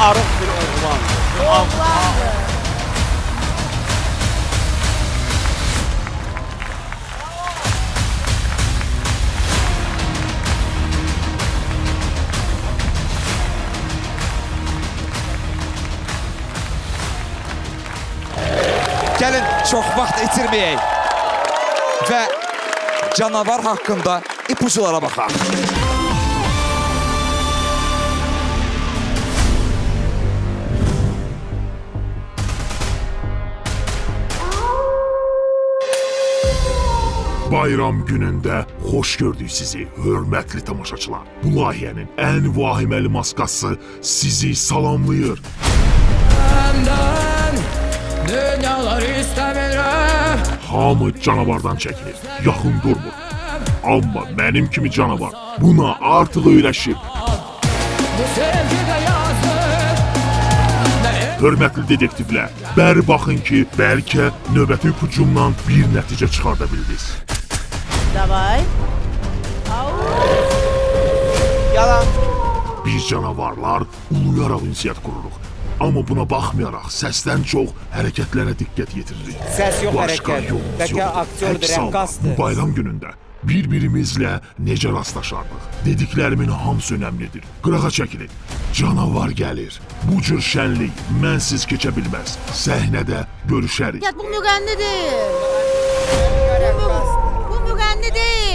arıq bir oğlandır. Oğlandır. Gəlin çox vaxt itirməyək və canavar haqqında ipuculara baxaq. Bayram günündə xoş gördük sizi, hörmətli tamaşaçılar. Bu layihənin ən vahiməli maskası sizi salamlayır. Benden dünyalar istemiyorum Hamı canavardan çəkinir, yaxın durmur. Amma mənim kimi canavar buna artıq öyrəşib. Bu sevgide yazık Hörmətli detektivlər, bəri baxın ki, bəlkə növbəti ipucumdan bir nəticə çıxarda bildiniz. Davay. Yalan. Biz canavarlar uluyaraq ünsiyyət qururuq. Amma buna baxmayaraq səsdən çox hərəkətlərə diqqət yetiririk. Səs yox, Başqa hərəkət. yolumuz Bəlkə yoxdur. aktyordur, halda rəqqasdır. Bu bayram günündə bir-birimizlə necə rastlaşardıq? Dediklərimin hamısı önəmlidir. Qırağa çəkilin. Canavar gəlir. Bu cür şənlik mənsiz keçə bilməz. Səhnədə görüşərik. Ya bu müğənni today